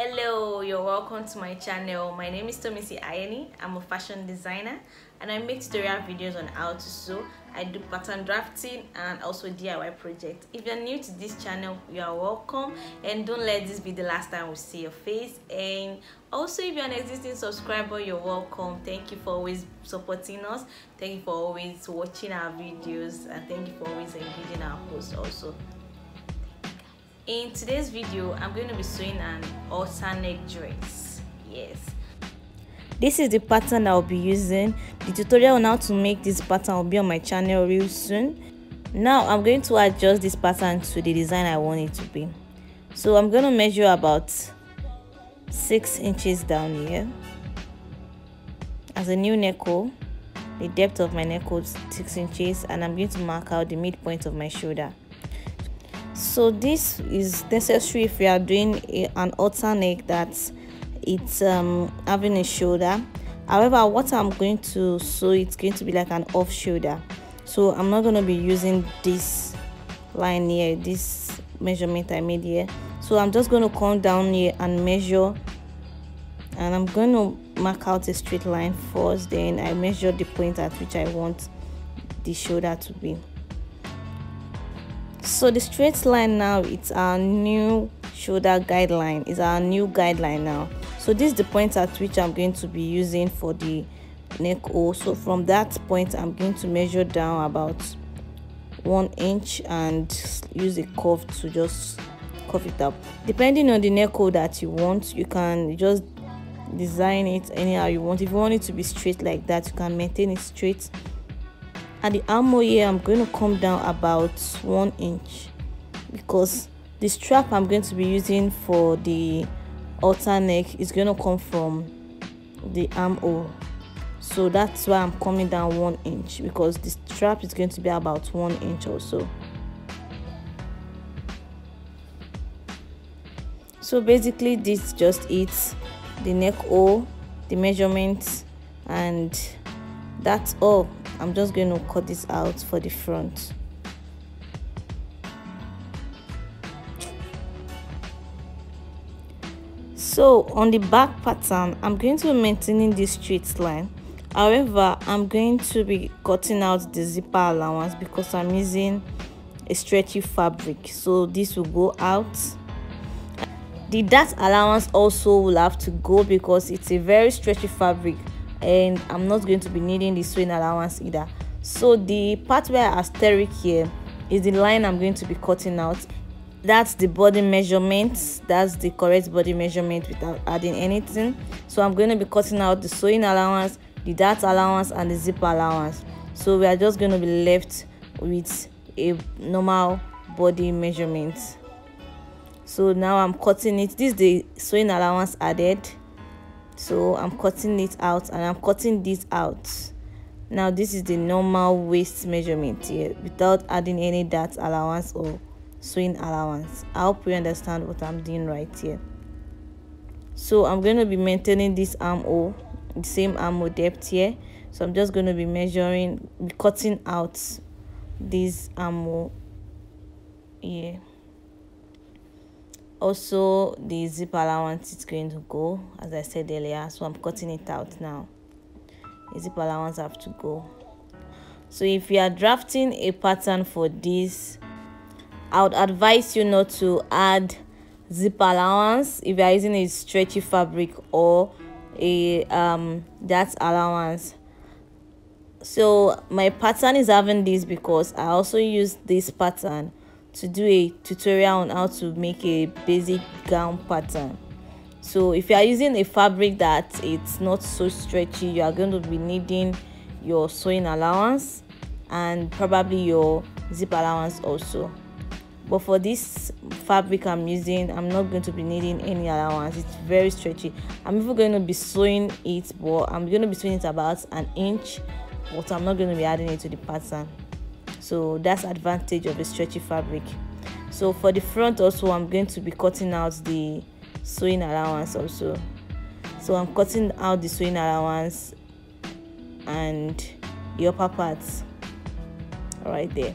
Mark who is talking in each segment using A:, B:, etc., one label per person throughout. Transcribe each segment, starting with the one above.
A: Hello, you're welcome to my channel. My name is Tomisin Ayeni. I'm a fashion designer and I make tutorial videos on how to sew. I do pattern drafting and also DIY projects. If you're new to this channel, you are welcome and don't let this be the last time we see your face. And also, if you're an existing subscriber, you're welcome. Thank you for always supporting us. Thank you for always watching our videos and thank you for always engaging our posts also. In today's video, I'm going to be sewing an halter neck dress. Yes. This is the pattern I'll be using. The tutorial on how to make this pattern will be on my channel real soon. Now I'm going to adjust this pattern to the design I want it to be. So I'm going to measure about 6 inches down here. As a new neck the depth of my neck is 6 inches and I'm going to mark out the midpoint of my shoulder so this is necessary if you are doing a, an halter neck that it's um, having a shoulder. However what i'm going to sew it's going to be like an off shoulder. So i'm not going to be using this line here this measurement i made here. So i'm just going to come down here and measure and i'm going to mark out a straight line first then i measure the point at which i want the shoulder to be so the straight line now it's our new shoulder guideline. Is our new guideline now. So this is the point at which i'm going to be using for the neck hole. So from that point i'm going to measure down about one inch and use a curve to just curve it up. Depending on the neck hole that you want you can just design it anyhow you want. If you want it to be straight like that you can maintain it straight at the armhole here i'm going to come down about one inch. Because the strap i'm going to be using for the halter neck is going to come from the armhole so that's why i'm coming down one inch because the strap is going to be about one inch or so. So basically this just it the neck hole the measurements and that's all I'm just going to cut this out for the front. So on the back pattern I'm going to be maintaining this straight line. However I'm going to be cutting out the zipper allowance because I'm using a stretchy fabric. So this will go out. The dart allowance also will have to go because it's a very stretchy fabric and i'm not going to be needing the sewing allowance either. So the part where i asterisk here is the line i'm going to be cutting out. That's the body measurement. That's the correct body measurement without adding anything. So i'm going to be cutting out the sewing allowance the dart allowance and the zip allowance. So we are just going to be left with a normal body measurement. So now i'm cutting it. This is the sewing allowance added so i'm cutting it out and i'm cutting this out. Now this is the normal waist measurement here without adding any dart allowance or sewing allowance. I hope you understand what i'm doing right here. So i'm going to be maintaining this armhole the same armhole depth here. So i'm just going to be measuring cutting out this armhole here also the zip allowance is going to go. As i said earlier so i'm cutting it out now. The zip allowance have to go. So if you are drafting a pattern for this i would advise you not to add zip allowance if you are using a stretchy fabric or a um that allowance. So my pattern is having this because i also use this pattern to do a tutorial on how to make a basic gown pattern. So if you are using a fabric that it's not so stretchy you are going to be needing your sewing allowance and probably your zip allowance also. But for this fabric i'm using i'm not going to be needing any allowance. It's very stretchy. I'm even going to be sewing it but i'm going to be sewing it about an inch but i'm not going to be adding it to the pattern so that's advantage of a stretchy fabric. So for the front also i'm going to be cutting out the sewing allowance also. So i'm cutting out the sewing allowance and the upper parts right there.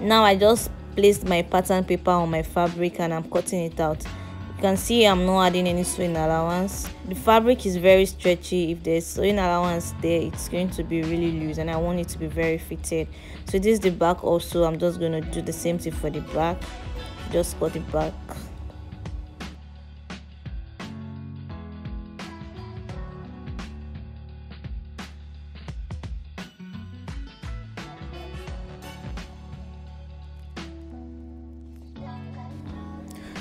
A: Now i just placed my pattern paper on my fabric and i'm cutting it out can see i'm not adding any sewing allowance. The fabric is very stretchy. If there's sewing allowance there it's going to be really loose and i want it to be very fitted. So this is the back also. I'm just going to do the same thing for the back. Just cut the back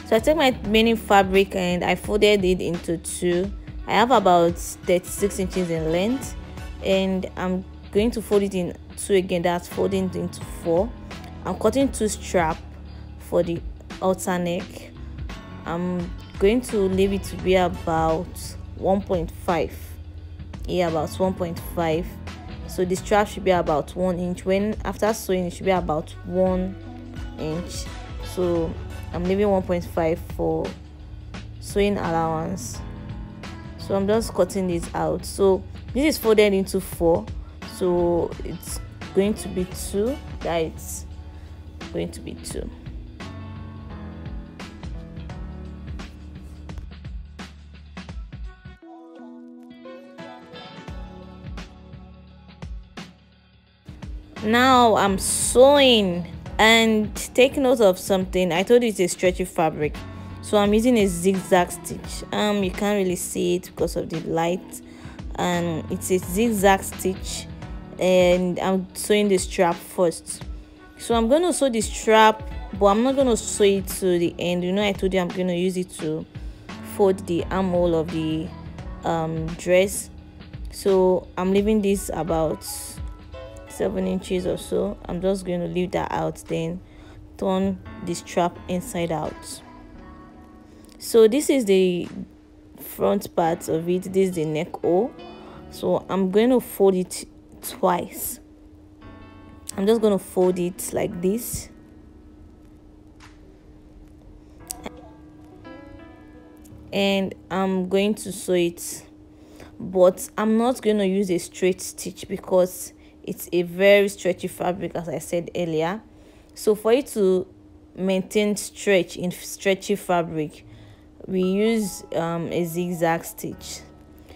A: so i take my remaining fabric and i folded it into two. I have about 36 inches in length and i'm going to fold it in two again. That's folding into four. I'm cutting two strap for the halter neck. I'm going to leave it to be about 1.5 yeah about 1.5 so the strap should be about one inch. When after sewing it should be about one inch. So I'm leaving 1.5 for sewing allowance. So I'm just cutting this out. So this is folded into four. So it's going to be two. That it's going to be two. Now I'm sewing and take note of something i told you it's a stretchy fabric so i'm using a zigzag stitch. Um you can't really see it because of the light. And it's a zigzag stitch and i'm sewing the strap first. So i'm going to sew the strap but i'm not going to sew it to the end. You know i told you i'm going to use it to fold the armhole of the um, dress. So i'm leaving this about seven inches or so i'm just going to leave that out then turn the strap inside out. So this is the front part of it. This is the neck hole. So i'm going to fold it twice. I'm just going to fold it like this. And i'm going to sew it. But i'm not going to use a straight stitch because it's a very stretchy fabric as i said earlier. So for you to maintain stretch in stretchy fabric we use um, a zigzag stitch.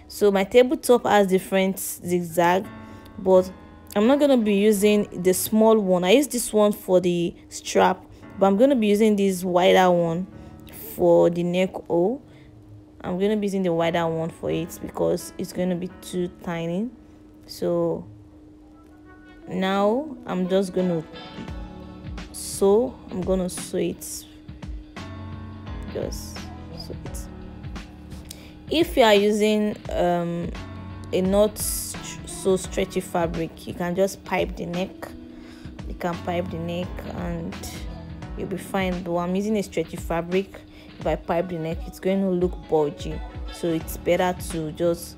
A: So my tabletop has different zigzag but i'm not going to be using the small one. I use this one for the strap but i'm going to be using this wider one for the neck hole. I'm going to be using the wider one for it because it's going to be too tiny. So now i'm just gonna sew i'm gonna sew it just sew it. If you are using um, a not so stretchy fabric you can just pipe the neck. You can pipe the neck and you'll be fine. Though i'm using a stretchy fabric. If i pipe the neck it's going to look bulgy. So it's better to just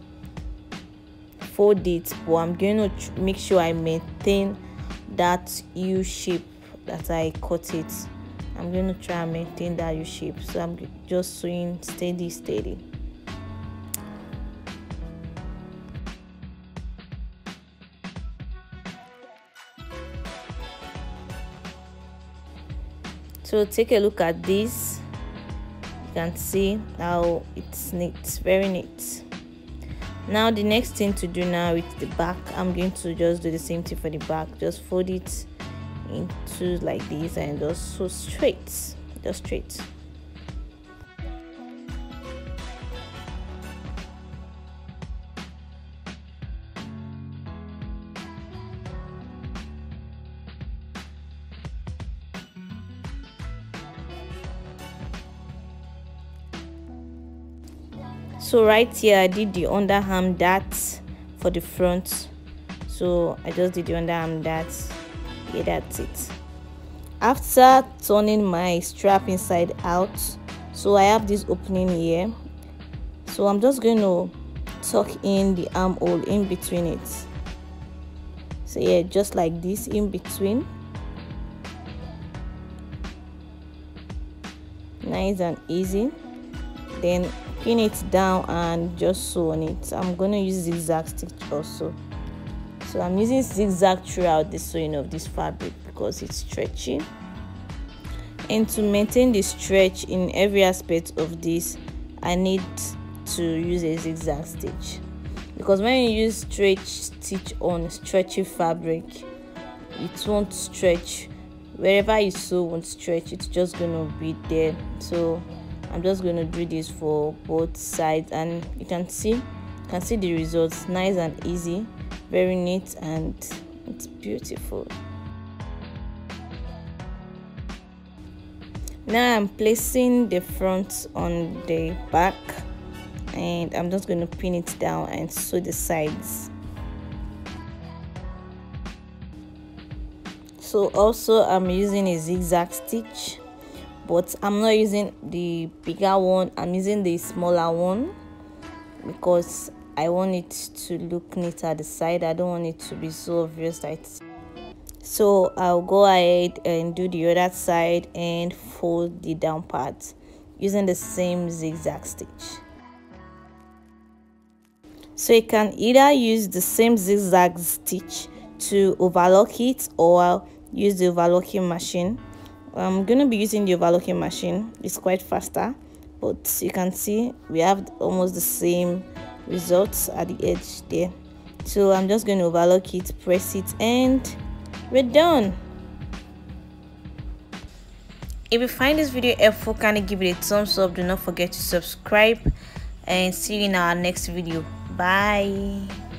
A: fold it but i'm going to make sure i maintain that u shape that i cut it. I'm going to try and maintain that u shape. So i'm just sewing steady steady. So take a look at this. You can see how it's neat very neat now the next thing to do now with the back i'm going to just do the same thing for the back. Just fold it into like this and just so straight just straight so right here i did the underarm dart for the front. So i just did the underarm dart. Yeah that's it. After turning my strap inside out so i have this opening here. So i'm just going to tuck in the armhole in between it. So yeah just like this in between. Nice and easy. Then pin it down and just sew on it. I'm going to use zigzag stitch also. So i'm using zigzag throughout the sewing of this fabric because it's stretchy. And to maintain the stretch in every aspect of this i need to use a zigzag stitch. Because when you use stretch stitch on stretchy fabric it won't stretch. Wherever you sew won't stretch. It's just gonna be there. So i'm just gonna do this for both sides and you can see you can see the results. Nice and easy very neat and it's beautiful. Now i'm placing the front on the back and i'm just going to pin it down and sew the sides. So also i'm using a zigzag stitch but i'm not using the bigger one. I'm using the smaller one because i want it to look neat at the side. I don't want it to be so obvious that so i'll go ahead and do the other side and fold the down part using the same zigzag stitch. So you can either use the same zigzag stitch to overlock it or use the overlocking machine i'm going to be using the overlocking machine. It's quite faster but you can see we have almost the same results at the edge there. So i'm just going to overlock it press it and we're done. If you find this video helpful kindly give it a thumbs up. Do not forget to subscribe and see you in our next video. Bye